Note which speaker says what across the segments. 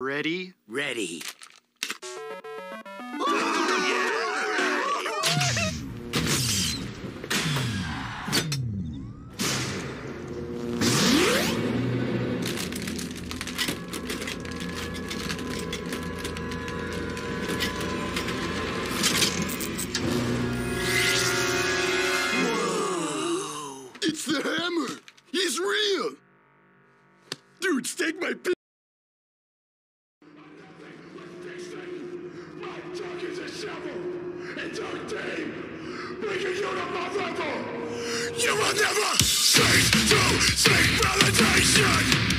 Speaker 1: Ready?
Speaker 2: Ready.
Speaker 3: It's the hammer! He's real! Dude, stake my p- My you will never cease to seek validation!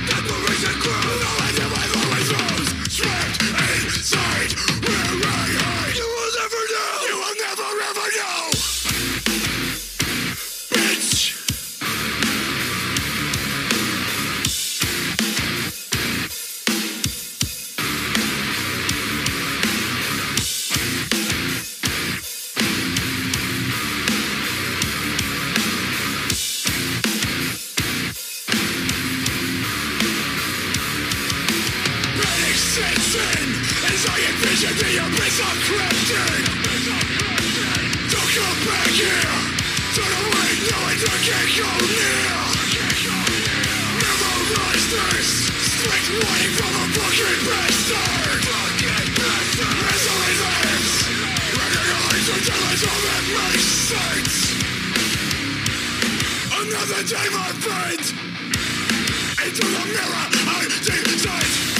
Speaker 3: As I envision the abyss of cryptic. Don't come back here. Turn away, knowing you can't go near. Memorize this. Strict warning from a fucking bastard. Misery lives. Recognize until it's all makes sense. Another day, my friend. Into the mirror, I descend.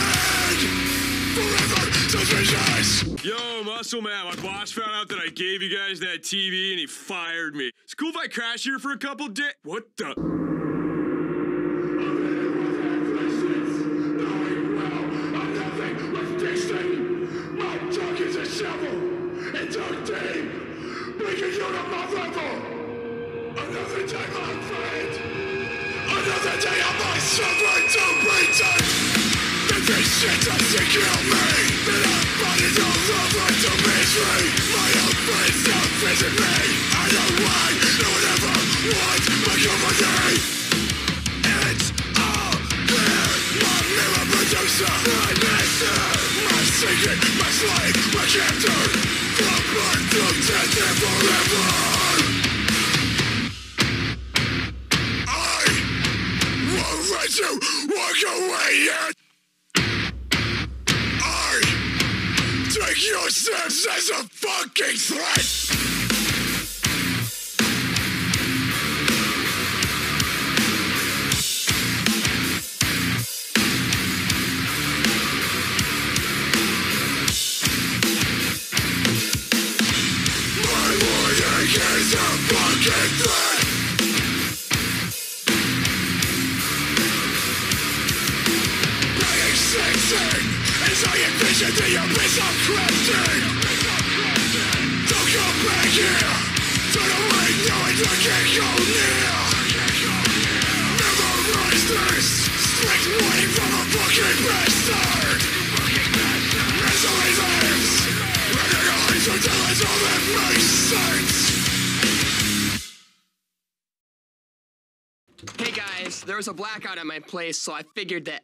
Speaker 4: Yo, Muscle Man, my boss found out that I gave you guys that TV and he fired me. It's cool if I crash here for a couple days. What the?
Speaker 3: Another day. Another day of my suffering to pretend kill me. To misery. My own me. I don't want, no one ever wants my company. It's all. My mirror producer, my master, my secret, my slave, my captor. From birth to death and forever. I won't let you walk away yet. Take your steps as a fucking threat. Is a fucking threat. Playing sensing I of cryptic. Don't come back here. Turn away, knowing you can't go near. Memorize this. From a fucking bastard. Misery lives. Recognize until it's all that makes sense.
Speaker 5: Hey guys, there was a blackout at my place, so I figured that